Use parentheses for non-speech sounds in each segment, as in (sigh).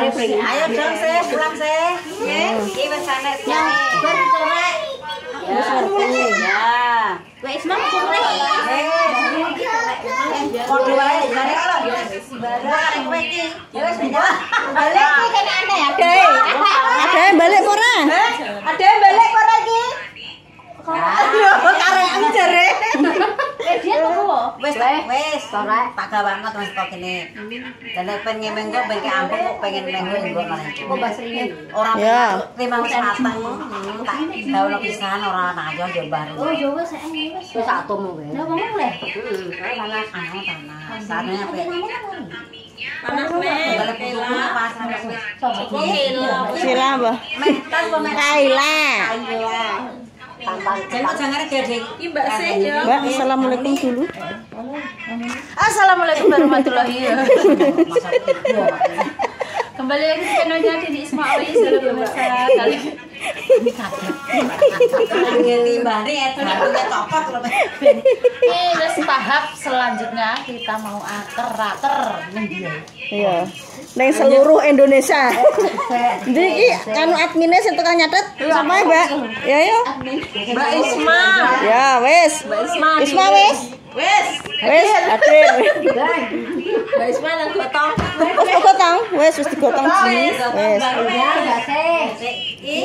Ayo dong sih, pulang sih. Iki wis sanek. Ya, corek. Ya, ya. Wes mang corek. Podo wae, jare lho. Bareng kowe iki. Ya wis balik iki kene aneh ya. Ade. Ade balik apa ora? Ada yang balik ora iki? Aduh, karek jare. (laughs) Dia kok. Wis wis tak wis kok kene. Dan nek pengen menggo ben ke ampun kok pengen menggo enggo malah. Kok basringe ora Ya. lima wis Tak dawono pisan ora tak ayo yo baru. Oh, yo wes ini wes. Wis satu mau wis. Lah ngomong leh. Panas panas. Pe. Panas Balik putu pas wis. Sila meh. Kaila. Iki Mbak Mbak, assalamualaikum dulu. Assalamualaikum warahmatullahi (laughs) wabarakatuh. Kembali lagi di channelnya Dini Ismail. Salam pemirsa kali Ngene mbane et barunya copot lho. ini wes tahap selanjutnya kita mau ater-ater ya? Iya. Neng seluruh Indonesia. Jadi iki anu adminnya sing tukang nyatet sama ya, Mbak. Ya yo. Mbak Isma Ya, wes. Mbak Isma Isma wes. wes Wes, adir. Mbak Isma yang gotong Wes digotong, wes wis digotong ji. Wes. Iki.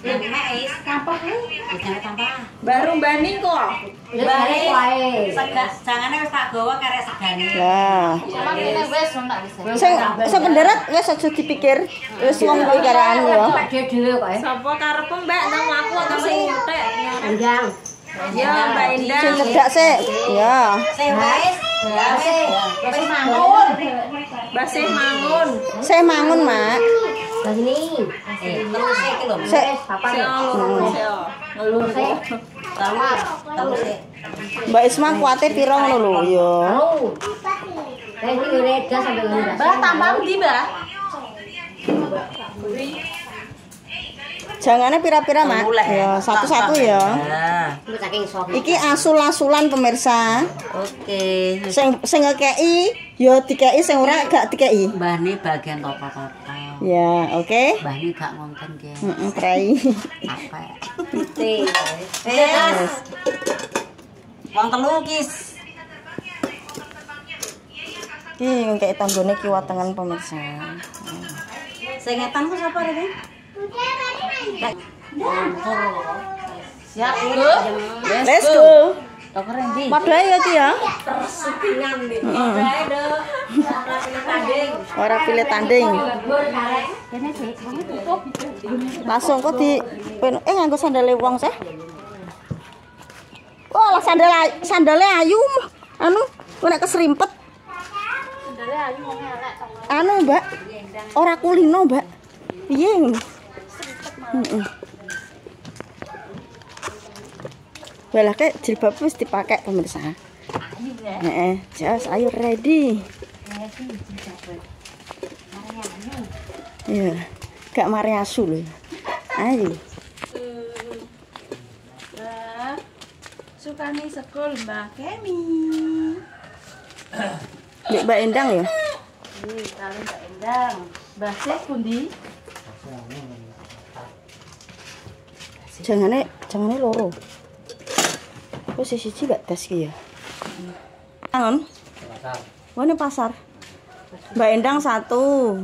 Yang es. Sampah Jangan sampah. baru Bani kok Baik. Sega jangane wis tak gawa karek segane. Lah. ini wes enggak bisa Sing sing penderat wes aja dipikir. Wes wong kuwi karaan yo. Sapa karepmu Mbak nang aku atau sing nyutek Endang. ya Mbak Sing Indah cedak sik. Ya. Sing wis. Wis. Wis mangun. Basih mangun Saya mangun, Mak. Eh, terus iki lho. Sik. Sik. Mbak Isma kuate piro ngono lho ya. Mbak tambah ndi Mbak Jangane pira-pira, Mak? Ya, satu-satu ya. Iki asul-asulan pemirsa. Oke. Sing sing ngekeki ya dikeki sing ora gak dikeki. Mbahne bagian toto-toto. Ya, oke. Mbahne gak ngonten ki. Heeh, trai. Capek. Wis. Wong telu kis. Iki ngekeki tanggone kiwa tengen pemirsa. Sing ngetan ku sapa rene? Siap Bu Let's go. Padahal ya Ki ya. Tanding. Ora pilih tanding. Langsung kok di eh nganggo sandale wong sih. Wah, lah sandal sandale ayu. Anu, ora keserimpet. Anu, Mbak. Ora kulino, Mbak. Piye ngono? Heeh. Walah kek jilbab wis dipakai pemirsa. Heeh, jas ayo ready. Iya, gak mari asu lho. Ayo. Mbak Sukani sekul Mbak Kemi Mbak Mbak Endang ya. Ih, kali Mbak Endang Mbak Sih pundi Jangane jangane loro. Kok sisi siji gak tes ki ya? Angon. Mana pasar? Mbak Endang satu,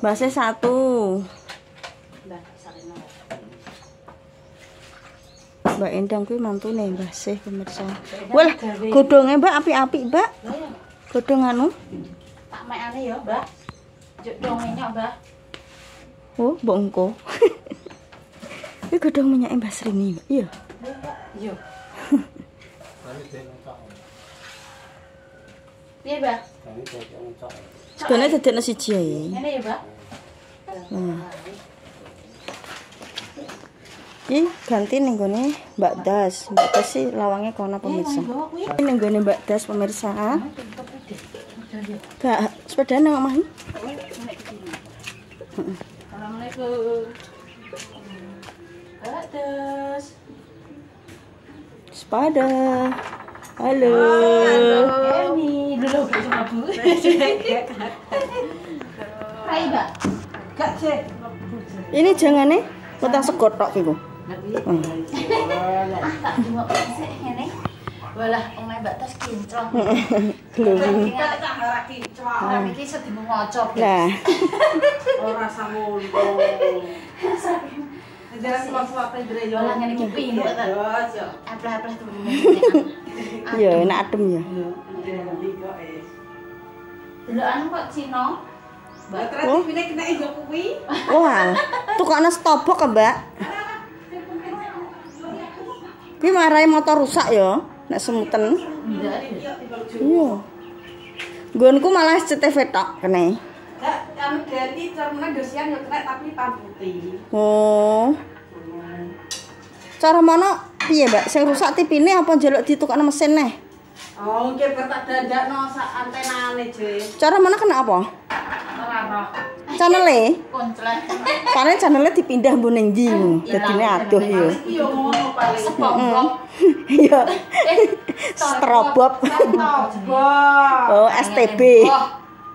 Mbak Se satu, Mbak Endang kuwi mantune Mbak Se pemirsa. Wah, godhonge Mbak apik-apik, Mbak. Godhong anu. Tak mek ane ya Mbak minyak Mbak Oh, mbok (laughs) Kuwi godhong minyak Mbak Srini. Mbak. Iya. Yo Iya Mbak Segane dadekno siji ae. Ini ya Mbak Nah. Iki ganti ning gone Mbak Das. Mbak Das sih lawangnya kono pemirsa. Bawa kuwi Ini ning gone Mbak Das pemirsa. Gak sepeda nang omah. Assalamualaikum Mbak Des Sepeda. Halo. Kemi dulu gak cuma Bu Rai, Mbak. Gak sih. Ini jangan nih, kita segot tok iku. Hmm. Tak dungok sik ngene. Walah, omahe Mbak Tas kinclong. Glowing. Kita tak harap kinclong. Ora iki sedemu ngocok. Lah, Ora samono. Jalan suap-suap Andre yo. Walah ngene iki pinter. Bos yo. Apleh-apleh tuh. (laughs) ya enak adem ya. Delokan kok Cina. Mbak terus ini kena ijo kuwi. Wah, ke mbak. Ini marahin motor rusak ya, nek semuten. Iya. Gonku malah CTV tok kene. Gak anu dosian yo kena tapi hitam putih. Oh. Cara mana piye, Mbak? Sing rusak tipine apa njaluk ditukokno mesin neh? Oh, mungkin bertak dandakno sak antenane, Je. Cara mana kena apa? Ora roh. Channel Konclet. Karena channelnya dipindah mbok ning ndi. Dadine adoh ya. Yo ngono paling. Sepongkong. (laughs) Iya. Eh, Strobob. Tobok. (laughs) Oh, STB.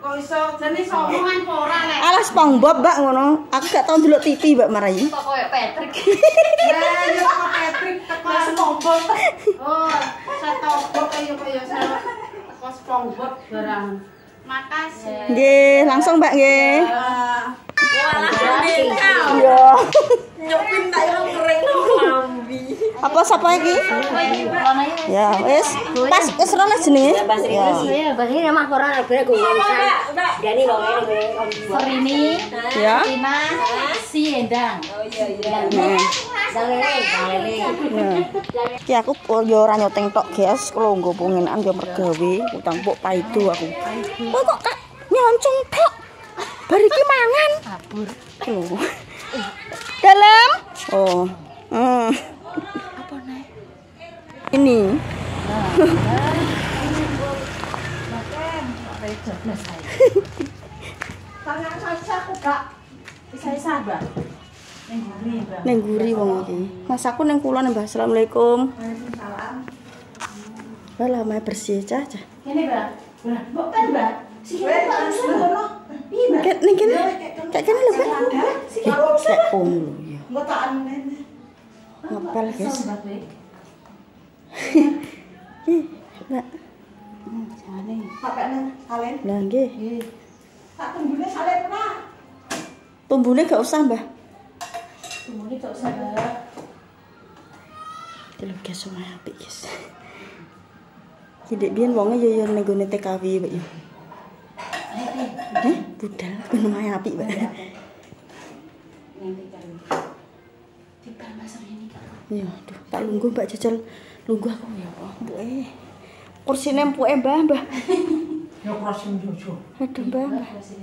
Kok iso jane somongan kok ora lek. Alah SpongeBob, Mbak ngono. Aku gak tau ndelok TV, Mbak kok koyo Patrick. (laughs) Lah yo kok Patrick teko SpongeBob. Oh, setobok kaya kaya saya teko SpongeBob barang. Makasih. Nggih, langsung Mbak nggih. Walah, Iya. nyopin tak yo kering. Apa sapa iki? Kono iki. Ya, wis. Pas wis rono jenenge. Ya. Iya, bahasa nama orang akhirnya gue ngomong Jadi lo ini Serini, Ya. Tina, si Endang. Nah. Dalele, dalele. Nah. Ki aku yo ora nyoteng tok, guys. Kulo nggo pengenan yo mergawe utang pok paido aku. Kok kok Kak nyoncong tok. Bar iki mangan. Kabur. Dalam. Oh. Hmm. Apa nih? Ini. Tangan aku bisa sabar. Mbak. Neng guri wong iki. Mas aku neng kulon Mbah. Assalamualaikum. Waalaikumsalam. Lah lama bersih cah cah. Ini, Mbak. Mbak, Mbak kan, Mbak. Si Weh, langsung ngono. Iya, Mbak. Kayak neng kene. Kayak kene lho, Mbak. Si Kayak om lho ya. Mbok tak anene. Ngapal, guys. Ih, salen. Lah nggih. Tak tembune salen pernah. Tumbune gak usah, Mbah. Nih, gak usah. Iki lho guys, omah apik, guys. Dek biyen wonge yo yo ning gone TKW, Mbak ya. Eh, budal, lumayan apik, Mbak. Ya, aduh, tak lungguh Mbak Jajal. Lungguh aku ya, mbak eh Kursi nem Mbak, Mbak. Ya kursi njojo. Aduh, Mbak.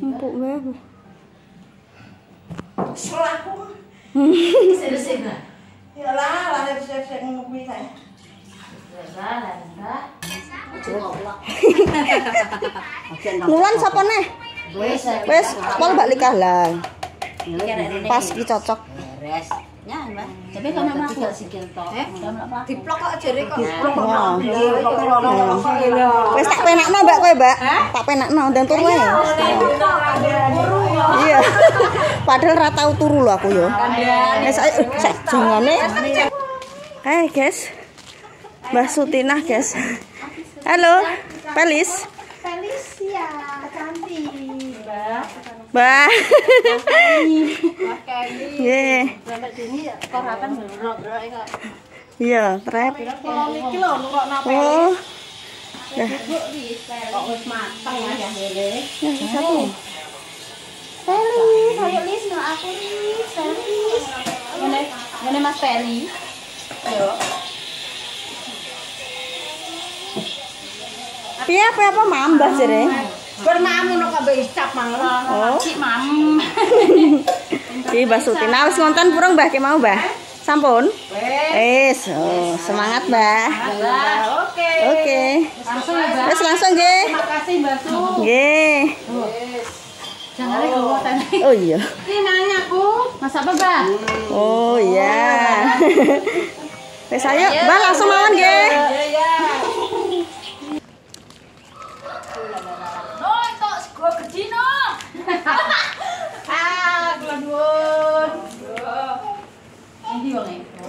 Empuk, Mbak. Selaku. Sedesena. Hmm. Ya lah, lah sedesena ngomong kuwi ta. Mulan siapa nih? Wes, wis, mau balik kalah. Pas dicocok. Beres. Ya, Mbak. Tapi kan nama aku. sikil tok. Diplok kok jere kok. Ya. Wes tak penakno Mbak kowe, Mbak. Tak penakno dan turu ae. Iya. Padahal ra tau turu lho aku yo. Ayo sek jangane. Hai guys. Mbah Sutinah guys. Halo, Pelis. Berok kok. Iya, trap. Oh. kok wis mateng ya ngene. Ya, satu. Felis, ayo Lis, no aku Lis, Felis. Ngene, ngene Mas Feli. Yo. Piye apa apa mambah jere? Bermamu no kabeh isap. Oh. Cik Mam. (laughs) Mbah wis ngonten purung Mbah ki mau, Mbah. Sampun? Wis, oh, semangat, Mbah. Oke. Oke. Langsung ya. Wis langsung nggih. Su. Jangan lagi gue tanya. Oh iya. Ini nanya aku. Mas apa, Mbak? Oh iya. Wis (laughs) ayo, Mbah langsung mawon nggih. ah, kula nuwun. Endi?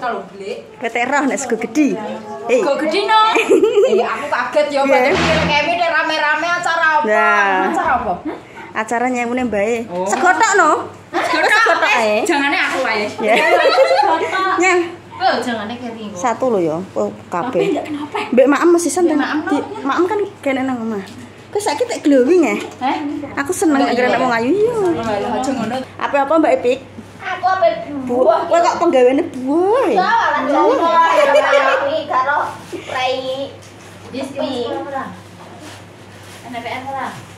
Kalau nek sego gedhi. Eh. Sego gedhi no. Aku kaget ya padahal kene rame-rame acara apa? Acara apa? Acara nyewune. Sego tok no. Sego tok ae. Jangane aku ae. Oh, jangane Satu lho ya, kabeh. Tapi enggak kenapa? Mbek kan kene nang omah. Kok saiki tak glowing ya? Heh? Aku seneng nek nek wong ayu iya. Lah aja ngono. Apa-apa Mbak Epik? Aku apa Buah. Kowe kok penggaweane buah. ya? Ini karo prai Yes, Pi. NPR lah.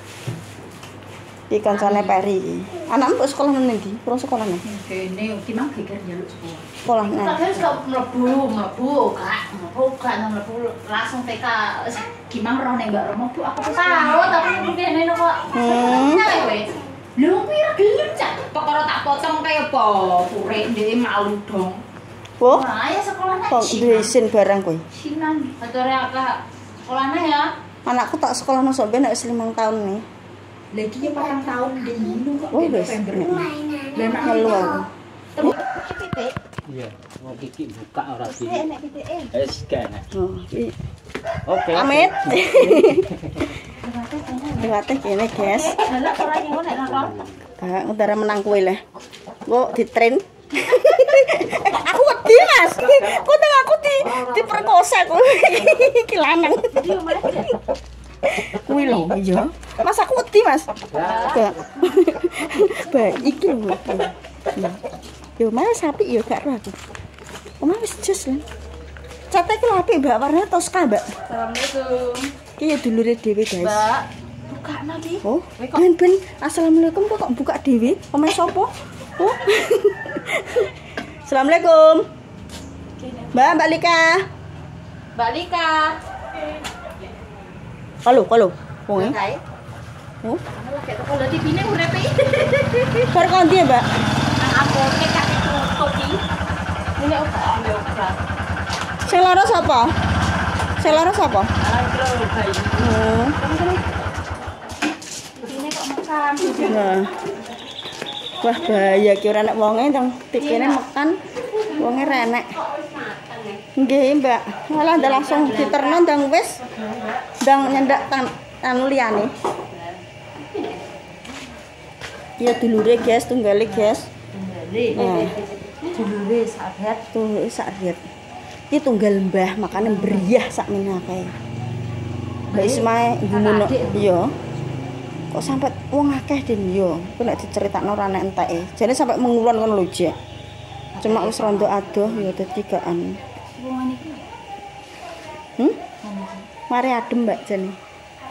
Di kancane Peri. Anakmu kok sekolah nang ndi? Pro sekolah nang? Kene kimang geger jaluk sekolah. Sekolah nang. Kadang suka mlebu, mlebu, Kak. Mlebu, Kak, nang mlebu langsung TK. Gimang roh nek Mbak Romo, Bu, aku wis tahu tapi kene kok. Hmm. Nyale kowe. Lho, pira gelem cak. Perkara tak potong kaya apa? Pure ndek malu dong. Oh, Wah, ya sekolah nek kok duwe isin barang kowe? Sinan. Atore akak sekolahnya ya. Anakku tak sekolah nang sampe nek wis 5 tahun nih. Lagi ya patang tahun di dulu kok Oh. November. Dan ngeluh aku. Iya, mau kiki buka ora sih. Wis kan. Oke. Amit. Liwate kene, guys. Nang Kak, udara menang kue lah. Kok di tren? aku wedi mas. Kok tengah aku di diperkosa aku. Iki lanang. Kuwi lho, iya. Mas aku wedi mas. Gak. (laughs) Baik, iki lho. Iya. Yo mas sapi yo gak roh aku. Omah wis jos lah. Cate iki lho apik Mbak warnanya toska, Mbak. Assalamualaikum. Iki ya dulure dhewe, guys. Mbak, buka nanti. Oh, ben ben assalamualaikum kok kok buka dewi komen sopo oh (laughs) assalamualaikum mbak mbak Lika Mbak Lika. halo halo wong e oh Kalau di sini udah pi. bar kondi ya mbak? Aku nek kak tutup iki. Ini oke, ini oke. sing lara sapa sing lara sapa Alah kilo bayi. oh Ini kok makan. nah. Wah bahaya. Ki ora nek wonge ndang tikene mekan wonge renek nggih mbak. Malah ndak langsung diterno ndang wis. Ndang nyendak tan anu liyane Iya dulure guys, tunggale guys. Nah, Dulu sahabat. tuh sak riet. Iki tunggal mbah, makane meriah sak menake. Mbak Ismail gumono iya. Kok sampai wong akeh den yo. Ku nek diceritakno ora nek enteke. Jane sampai mengulon ngono lho, Jek. Cuma wis rondo adoh ya dadi iki. Hmm? Mari adem, Mbak jane.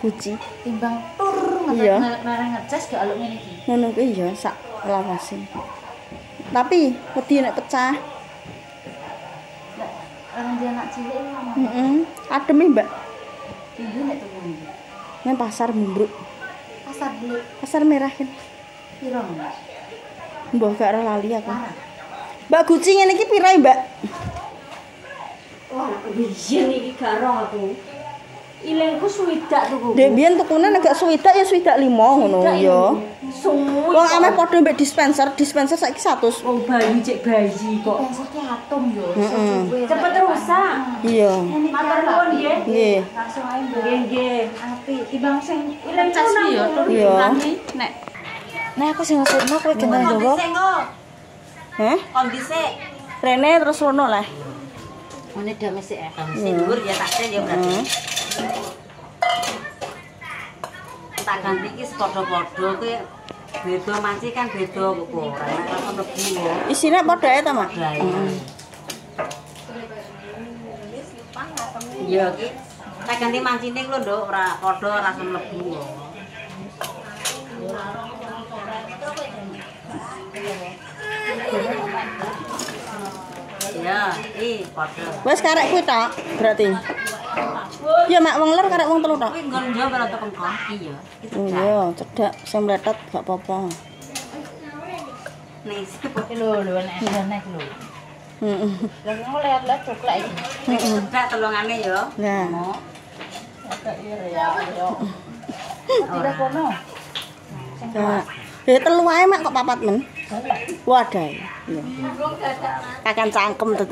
Guci. Timbang tur Iya. ngarang ngecas gak aluk ngene iki. Ngono kuwi ya sak lawase. Tapi wedi nek pecah. Dia anak cilik. Heeh. Adem e, Mbak. Nek. Nang pasar Mumbruk. Pasar dulu. Pasar merah kan. Piro? Mbah gak ora lali aku. Mbak Guci ngene iki pira, Mbak? Wah, biyen iki karo aku. Ilengku swidak tuku. Dek biyen tukune nek gak swidak ya swidak limo ngono ya. Suwi. Wong ameh padha mbek dispenser, dispenser saiki 100. Wong bayi cek bayi kok. Pasar ki atom yo. Heeh. Cepet rusak. Iya. Matur nuwun nggih. Nggih. Langsung ae. Nggih nggih. Api timbang sing Ileng cas yo tur Iya. nek Nah aku sing ngesurno kowe gendang Jawa. Heh? Kondisi. Rene terus rono lah. Ngene dame sik ya. Dhuwur ya takse ya berarti. Tak ganti iki padha-padha kuwi beda manci kan beda ukuran. Nek langsung lebu ya. Isine padha ae ta, Mak? Lah iya. Iya iki. Tak ganti mancine lho, Nduk, ora padha langsung lebu. Iya, iki padha. Karek kuwi tok berarti. Ya mak wong lor karek wong telu tok. Kuwi nggon yo ora tekan kaki ya. Iya, cedak sing meletot gak apa-apa. nih. (laughs) lho lho nek nek lho. Heeh. Lah ngono lihat-lihat coklat iki. Heeh. Cedak telungane yo. Nah, Mau. Agak iri ya. Tidak kono. nah. Ya (laughs) telu ae mak kok papat men. Wadah. Kakan cangkem tuh.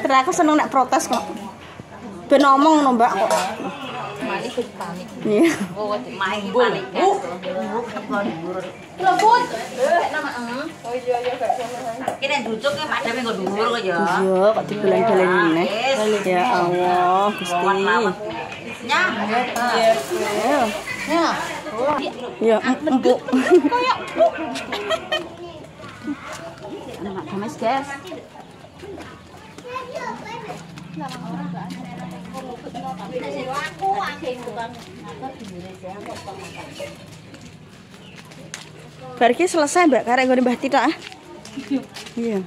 Terus aku seneng nek protes kok. Ben ngomong ngono, Mbak kok. Iya. Ducuk ya dhuwur kok ya. Iya, kok. Ya Allah, Gusti. Nyah. Ayo. Ya. Ya, empuk. Anak gamis, guys. Bar iki selesai, Mbak, karek nggone Mbah Tita. ah. Iya.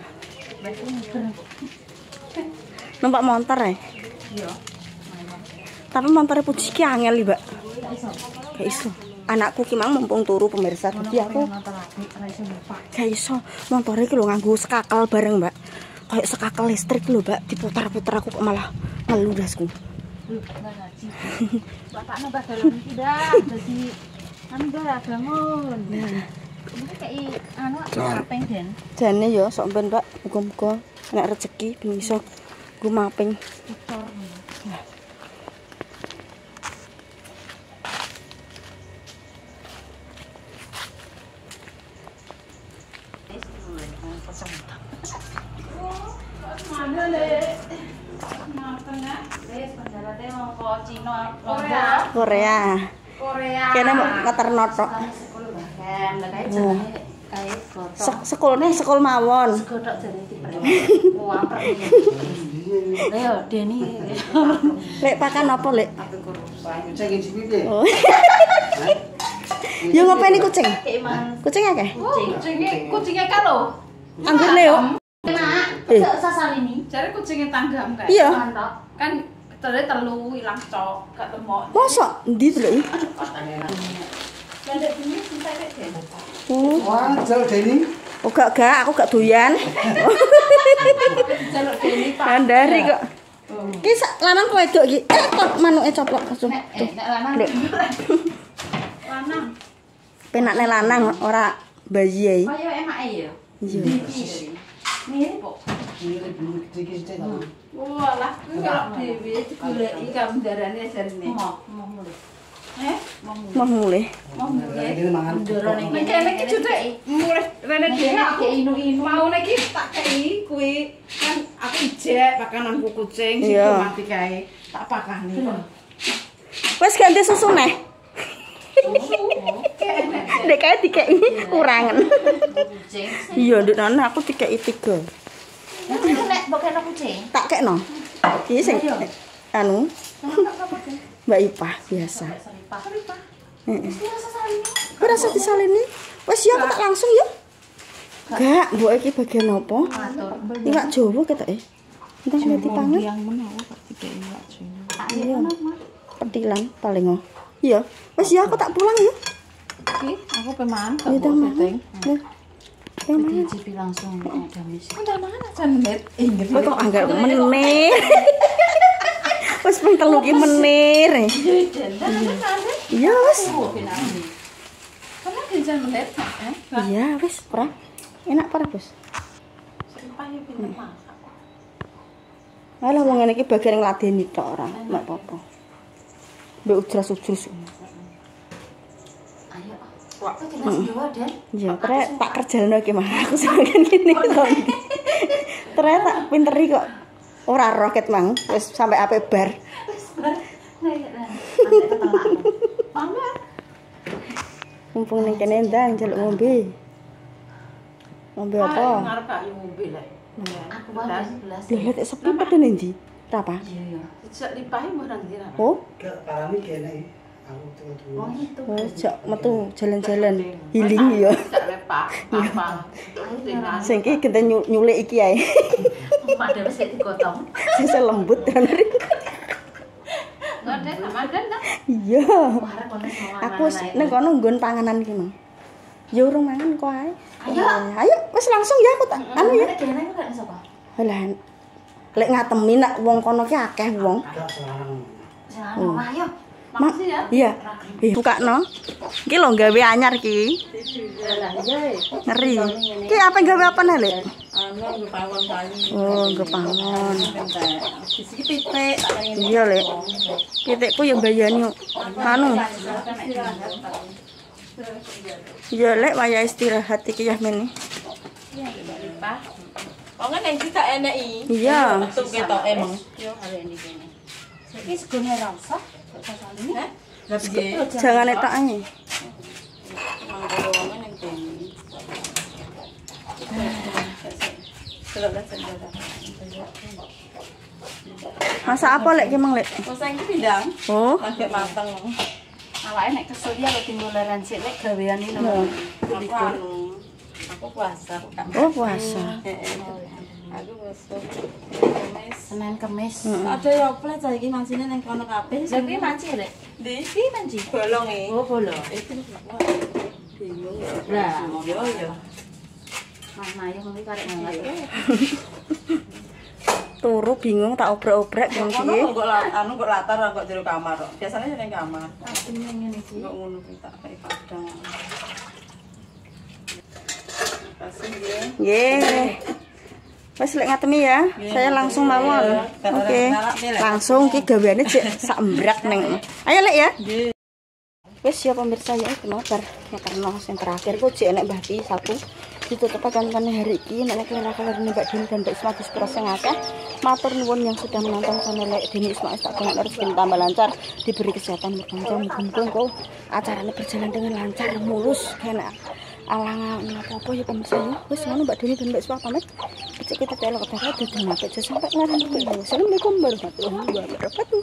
Numpak motor ya? Iya. Tapi motornya puji ki angel, Mbak. Gak iso. Anakku ki mang mumpung turu pemirsa. Jadi aku gak iso. Motornya ki lho nganggo sekakal bareng, Mbak. Kayak sekakal listrik lho, Mbak. Diputar-putar aku kok malah ngelu dasku. Bapaknya bakalan tidak jadi anu dah bangun. Nah, Ini kayak anu jane ya sok ben, Mbak. Muga-muga nek rezeki ben iso gue mapping. Wes penjarate mau ke Cina Korea. Korea. Kene ngeterno tok. Kayak kayak. Sek- Sekolahnya sekol mawon. Gotok jadi tipe. Wah, Ayo, Deni. Lek pakan apa, Lek? Kucing piye? Oh. Yo ngapain nih kucing? Kayak Kucing akeh? kucing. Kucingnya, kucingnya kan lo. Anggur Leo. Nak, Eh. sasal ini. Cari kucingnya tangga enggak? Iya. Mantap. Kan tadi telu hilang cok, gak temok. Masa? Ndi to, Lek? Landek ini bisa deh. Oh, Wah, jauh Deni. oh gak gak, aku gak doyan. Jaluk Deni Pak. Kandari kok. Ki sak lanang kowe wedok iki. Eh, kok manuke coplok. Tuh. Nek, eh, nek lanang. Lanang. penakne lanang ora bayi ae. Kaya emak ya. Iya. Mirip kok. cilik gede iki sithik to. Walah, kuwi kok dhewe digoleki kamu darane jarine. Mau mulai? Eh, mau mulih. Mau mulih. Iki. Iya. Nek tak kei kuwi kan aku jek pakananku kucing sing mati kae. Tak pakani. Wes ganti susu neh. (laughs) Dek kae kurangan. (laughs) Iya, nduk aku dikeki 3. Tak kek no. kucing. Tak. Iki sing anu. Mbak ipa biasa. Heeh. Ora usah disalini. Wes ya aku tak langsung ya. yuk Enggak, mbok iki bagian apa? gak Jawa ketoke. Entar nek dipangan. Yang menawa tak eh? dikek. Petilan iya. paling oh. Iya. Wes ya aku tak pulang ya. Iki aku pemangan Ya, syuting. Kayak mana? Jadi langsung ada misi. Entar mana? Jangan net. Ingat. Kok agak menir. Wes pun teluki menir. Iya, wis. Kamu kan jangan net. Iya, wis, Pra. Enak para, Bos. Sampai pintar masak. Ala wong ngene iki bagian ngladeni tok ora. Mbak popo. Mbak ujras-ujras. Ujras. Jelas dua, Den? Iya, tere tak kerjane iki mah aku sebagian gini to. (laughs) Tere tak pinteri kok. Ora roket mang, wis sampai ape bar. Nah, iya, nah. Ketelak. Mama. Mumpung ning kene ndang njaluk ngombe. Ngombe apa? Ngarep gak yo ngombe lek. Aku wae sebelas. Lha lek sepi padha ndi? Rapa? Iya, iya. Sejak lipahe ndi ra? Oh, Gak parani kene. Oh, itu. jak metu jalan-jalan healing ya. Sing kita nyu- nyulik iki ae. Pada wis kayak digotong. Sisa lembut sama den dah. Iya. Kono semua Aku ning kono nggon panganan iki mang. Ya urung mangan kok ae. Ayo. Ayo, wis langsung ya aku tak anu ya. Nek? Lah lek ngatemi nak wong kono ki akeh wong. Selarang. Jangan ayo. Mak, iya. Ih, buka no. Iki lho gawe anyar ki. Ngeri. Ki apa gawe apa nih, Lek? Oh, nggo pawon. Iya, Lek. Pitikku yang bayani anu. Iya, Lek, waya istirahat iki ya men. Oh kan yang kita enak. Iya. Tuh kita emang. Iki segone rasa. Jangan etak ae. Mangko yang kene. Sudah dah sudah. Masak apa lek ki mang lek? Masa ini pindang. Oh, Sampai matang. Awake nek kesel ya lo timbul rancik lek gawean iki lho. Aku anu. Aku puasa. aku oh puasa. Aku. Senin Kemis. Ada ya apa lah iki masine nang kono kabeh. Lha kuwi manci lek. Di iki manji bolong e. Oh, bolo. Itu bingung. Lah, Yo yo. Mas Mayu kuwi karek ngangat. (laughs) Turu bingung tak obrek-obrek wong Kono piye. kok anu kok latar kok jero kamar. kok. Biasanya ning kamar. Aku ngene iki. Kok ngono kuwi tak kayak padang. Ya. Nggih. Wes lek ngatemi ya. Saya langsung mawon. Oke. Langsung ki gaweane cek sak embrak neng. Ayo lek ya. Wes ya pemirsa ya nobar. Ya karena yang terakhir kok cek enek Mbah Pi satu. Ditutup konten hari ini nek ini Mbak Dini dan Mbak Isma di sekolah sing akeh. Matur nuwun yang sudah menonton channel Lek Dini Isma tak kena rezeki tambah lancar, diberi kesehatan bertanggung muga acaranya berjalan dengan lancar, mulus, kena alangan apa-apa ya pemirsa ya. Wis ngono Mbak Dini dan Mbak Isma pamit. Cek kita telok kata-kata dan sampai ngarang. Assalamualaikum warahmatullahi wabarakatuh.